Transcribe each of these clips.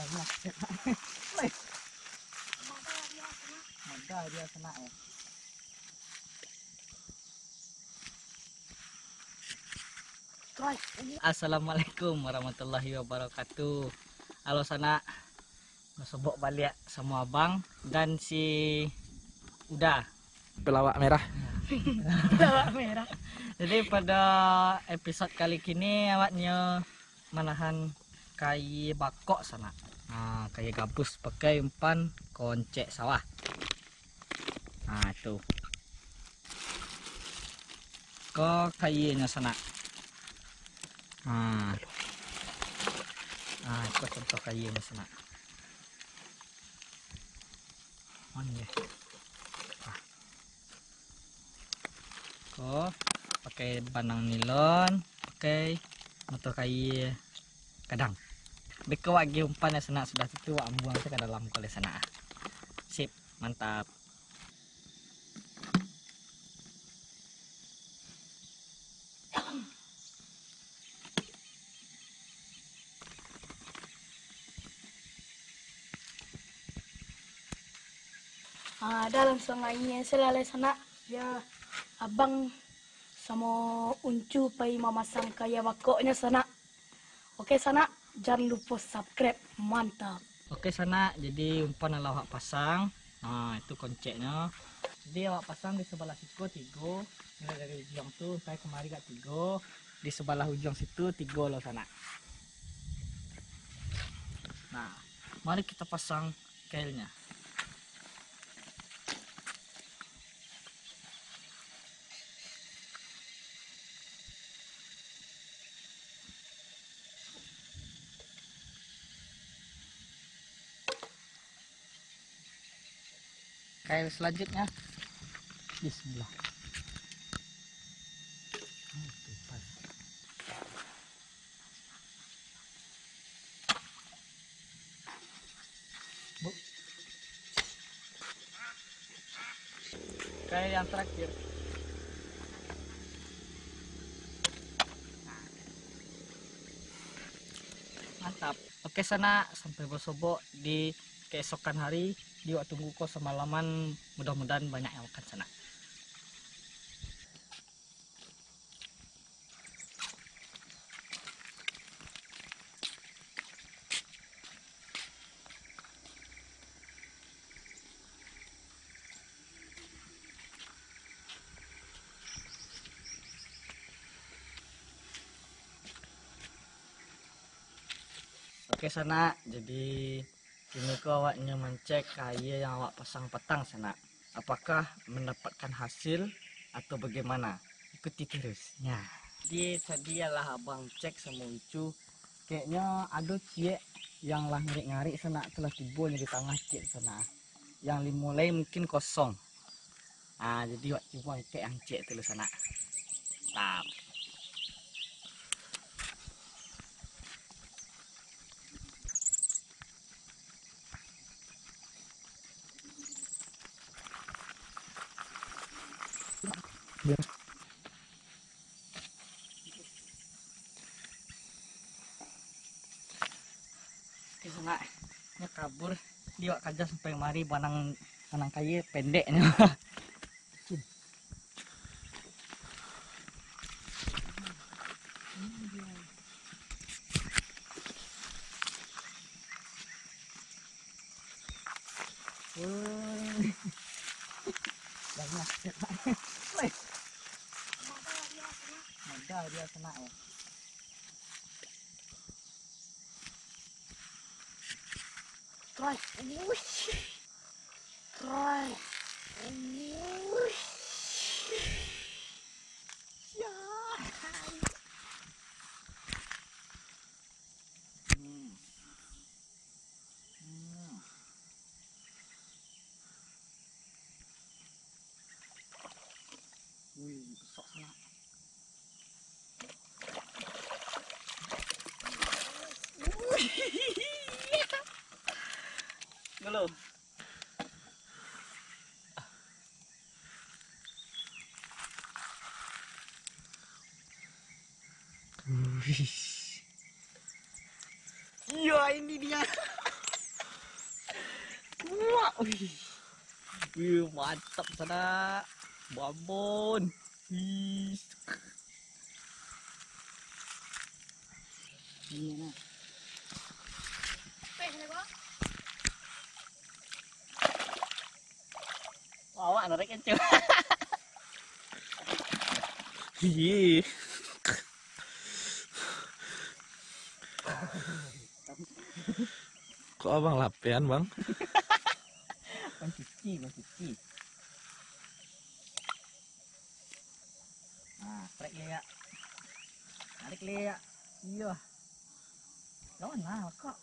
Banyak. Mada dia kena ya. Assalamualaikum warahmatullahi wabarakatuh. Halo sana, ngesobok balik sama abang dan si Uda. pelawak merah merah. Jadi pada episode kali ini awaknya menahan kayu bakok sana. Nah, kayu gabus pakai umpan koncek sawah. Nah, itu. Kok kayunya sana. Nah. Nah, contoh kayunya sana. Mana ya? Ah. Kok pakai banang nilon, pakai motor kayu kadang. Beko lagi umpan ya sana sudah itu wak buang ke dalam kali sana. Sip, mantap. Ah, dalam sungainya selalu sana ya abang sama uncu pai memasang kaya bakoknya sana. Oke sana jangan lupa subscribe mantap. Oke sana, jadi umpan adalah awak pasang. Nah itu konceknya. Jadi awak pasang di sebelah situ tiga. Mulai dari ujung tuh sampai kemari gak tiga. Di sebelah ujung situ tiga loh sana. Nah, mari kita pasang kailnya. Kail selanjutnya. Bismillah. Bu. Kail yang terakhir. Mantap. Oke sana sampai bersobok di keesokan hari di waktu kok semalaman mudah-mudahan banyak yang makan sana. Oke sana. Jadi ini kau awaknya mencek kayu yang awak pasang petang sana. Apakah mendapatkan hasil atau bagaimana? Ikuti terus. Ya. Jadi tadi adalah abang cek sama Ucu. Kayaknya ada cie yang lah ngarik-ngarik sana telah timbul di tengah cie sana. Yang dimulai mungkin kosong. Ah jadi wak coba kayak yang cie terus sana. Tap. Ini kabur. Dia kaja sampai mari banang banang kayu pendeknya. Woi. Banyak. Mada dia kena ya. Try. Try. Iya ini dia. Wah, wih. Wih, mantap sana. Babon. Wih. Ini nah. Awak narik itu. Iya. Kok abang lapian bang? Mencuci, mencuci. Nah, trek ya. Tarik ya. Iya. Lawan lah kok.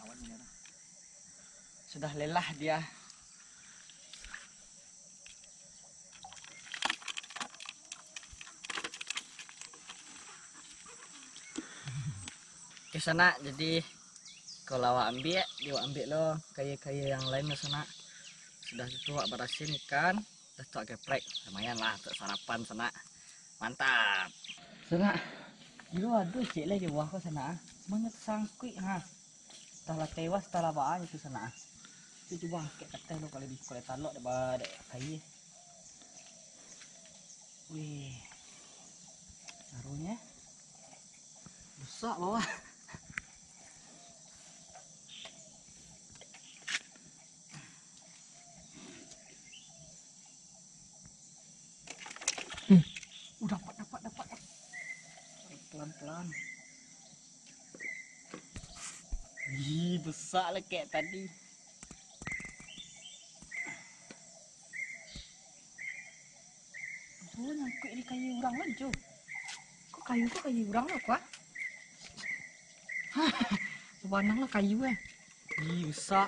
Lawan. Sudah lelah dia. Ke sana jadi kalau awak ambil dia awak ambil lo. Kaya-kaya yang lain ke sana. Sudah itu awak berasin ikan dah tu awak geprek. Lumayan lah untuk sarapan sana. Mantap. Sana dulu ada cik lagi buah kau sana semuanya tersangkut ha. Setelah tewas setelah bahan itu sana itu coba kayak kata lo kalau di kulit talok daripada kaya wih naruhnya besar bawah Pelan-pelan. Ih, besar lah kayak tadi. Oh, nyangkut di kayu urang lah, Jo. Kok kayu tu kayu urang lah, kuat? Hah, sebanang lah kayu eh. Ih, besar.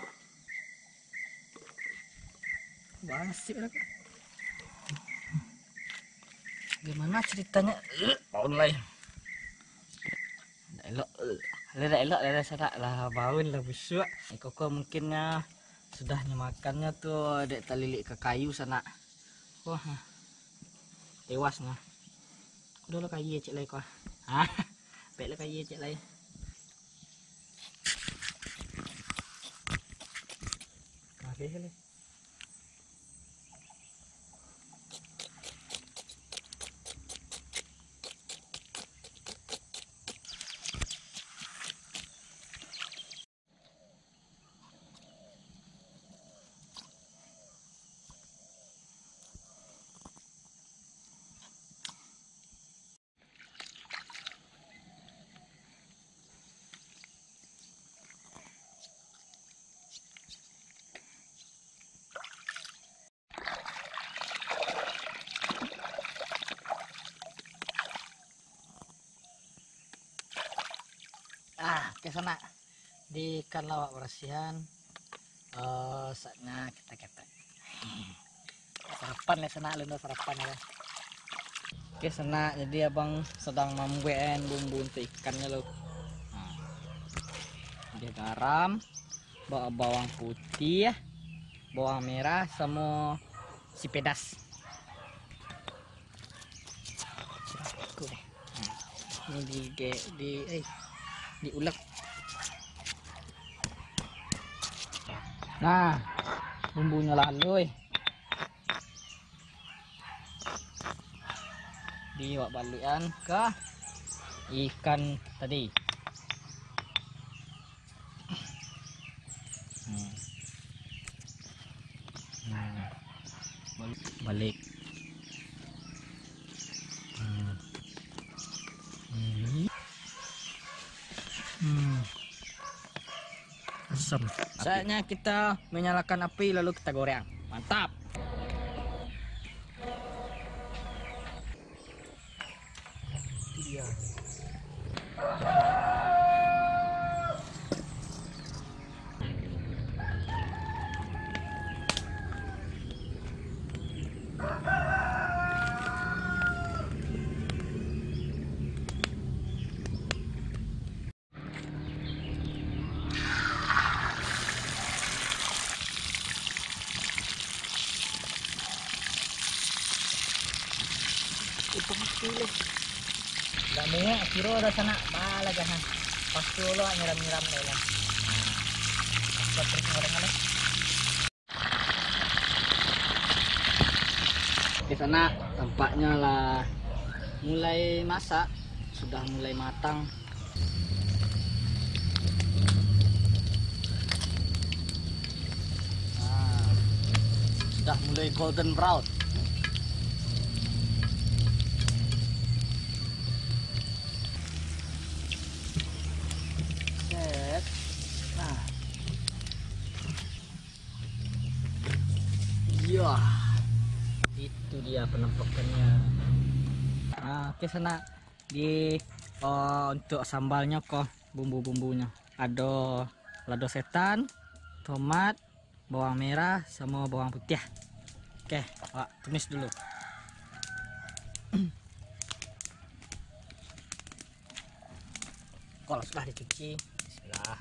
Basik lah, kok. Gimana ceritanya? Eh, Online. Elok. Dah elok dah sadak lah baun lah busuk. Koko mungkinnya sudah makannya tuh dek talilik ke kayu sana. Wah. Tewasnya. Udah lah kayu cek lagi kau. Hah? Baiklah kayu cek lagi. Oke, okay, ah ke sana. Di ikan lawak berasihan eh saatnya kita ketek. Sarapan ya sana lu sarapan ya. Oke sana jadi abang sedang membuat bumbu untuk ikannya lo nah, dia garam bawa bawang putih bawang merah sama si pedas. Nah, ini di di eh diulek nah bumbunya lalu diwak balukan ke ikan tadi Nah, balik Hmm. Hmm. Hmm. Asam. Saatnya kita menyalakan api lalu kita goreng. Mantap. Kiro ra sana. Bahala ka ha. pas tu lo nyiram-nyiram deh lah. Nah, terus gorengan deh di sana tampaknya lah mulai masak. Sudah mulai matang. Nah, sudah mulai golden brown itu dia penampakannya. Nah oke sana di oh, untuk sambalnya kok bumbu-bumbunya. Ada lado setan tomat bawang merah sama bawang putih. Oke Wak, tumis dulu. Kalau sudah dicuci bismillah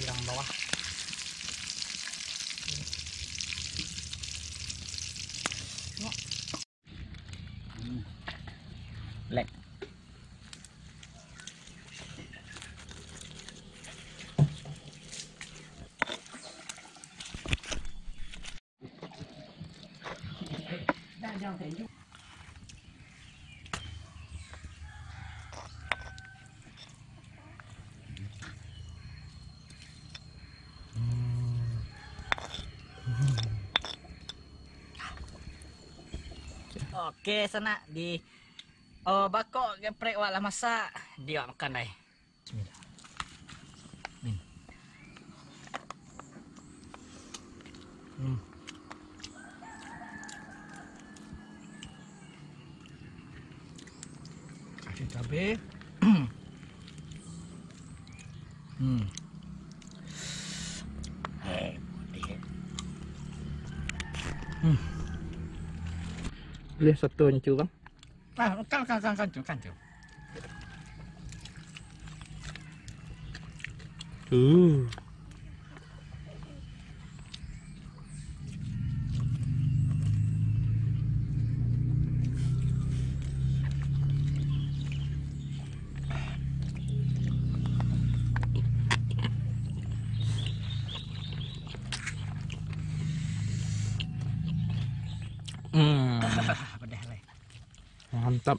向左。Oke, sana di oh bakok geprek wak lah masak. Dia makan dai. Bismillah. Min. Hmm. Kasih cabai. hmm. Eh, boleh. Boleh satu encu bang. Ah, kan kan kan kan kan kan. Uh. Hmm, Pedas lah. Mantap.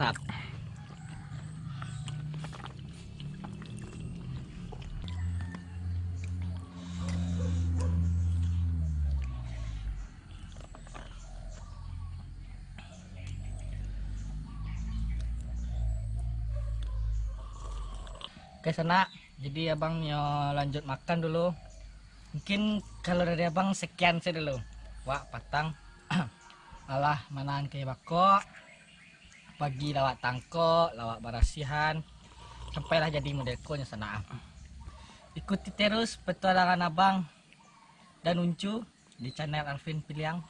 Tap. Oke sana, jadi abang yo lanjut makan dulu. Mungkin kalau dari abang sekian sih dulu. Wah patang. Alah manaan ke bako. Pagi lawak tangkok, lawak barasihan. Sampailah jadi modelkonya sana. Ikuti terus petualangan abang dan Uncu di channel Alvin Piliang.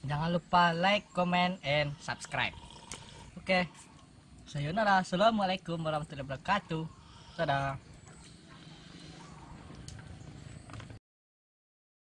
Jangan lupa like, comment, and subscribe. Oke. Sayonara. Assalamualaikum warahmatullahi wabarakatuh. Dadah.